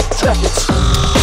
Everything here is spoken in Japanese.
Thanks.